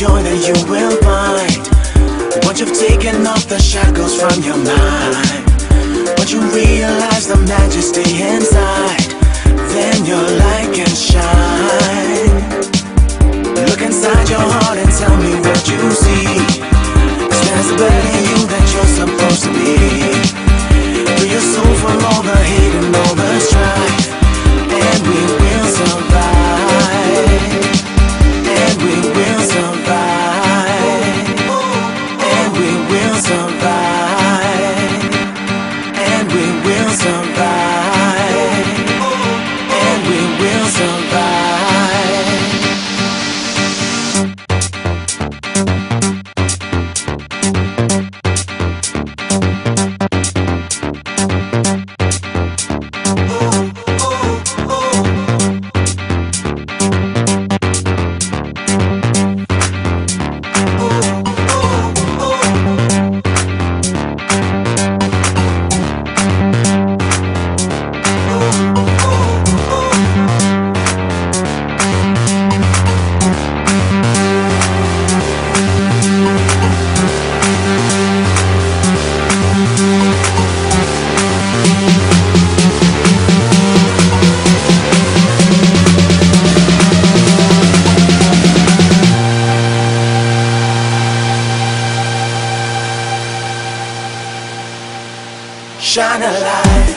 Joy that you will find. Once you've taken off the shackles from your mind, once you realize the majesty inside, shine a light.